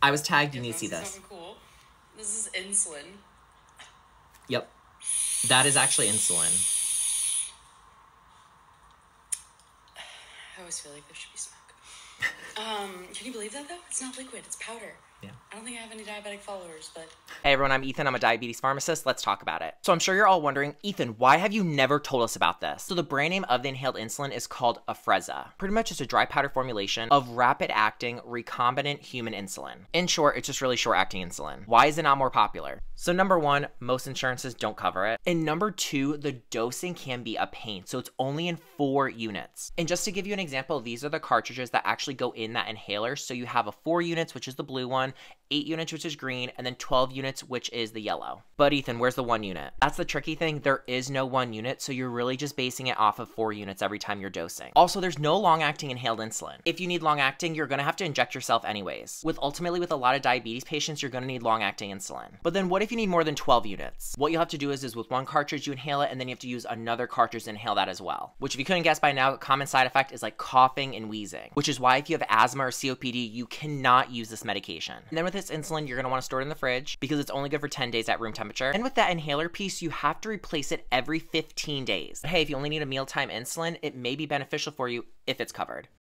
I was tagged. You need to see this is this. something cool. This is insulin. Yep. That is actually insulin. I always feel like there should be smoke. Um, can you believe that though? It's not liquid, it's powder. Yeah. I don't think I have any diabetic followers, but Hey everyone, I'm Ethan. I'm a diabetes pharmacist. Let's talk about it. So I'm sure you're all wondering, Ethan, why have you never told us about this? So the brand name of the inhaled insulin is called Afrezza. Pretty much just a dry powder formulation of rapid acting recombinant human insulin. In short, it's just really short acting insulin. Why is it not more popular? So number one, most insurances don't cover it. And number two, the dosing can be a pain. So it's only in four units. And just to give you an example, these are the cartridges that actually go in that inhaler. So you have a four units, which is the blue one, eight units, which is green, and then 12 units, which is the yellow. But Ethan, where's the one unit? That's the tricky thing. There is no one unit, so you're really just basing it off of four units every time you're dosing. Also, there's no long acting inhaled insulin. If you need long acting, you're gonna have to inject yourself anyways. With ultimately, with a lot of diabetes patients, you're gonna need long acting insulin. But then what if you need more than 12 units? What you'll have to do is, is with one cartridge, you inhale it, and then you have to use another cartridge to inhale that as well. Which, if you couldn't guess by now, a common side effect is like coughing and wheezing, which is why if you have asthma or COPD, you cannot use this medication. And then with this insulin, you're gonna wanna store it in the fridge because it's only good for 10 days at room temperature. And with that inhaler piece, you have to replace it every 15 days. Hey, if you only need a mealtime insulin, it may be beneficial for you if it's covered.